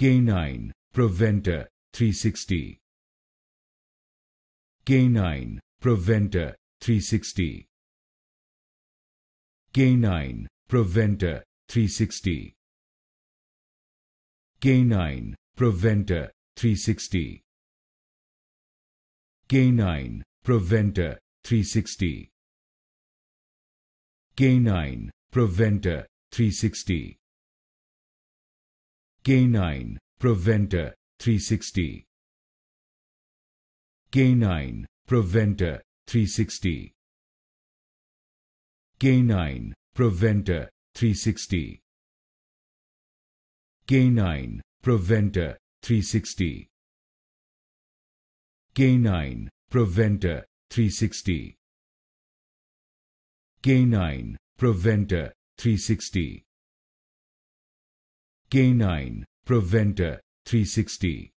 K9 Praventa 360 K9 Praventa 360 K9 Praventa 360 K9 Praventa 360 K9 Praventa 360 K9 Praventa 360 K9 Praventa 360 K9 Praventa 360 K9 Praventa 360 K9 Praventa 360 K9 Praventa 360 K9 Praventa 360 K9 Praventa 360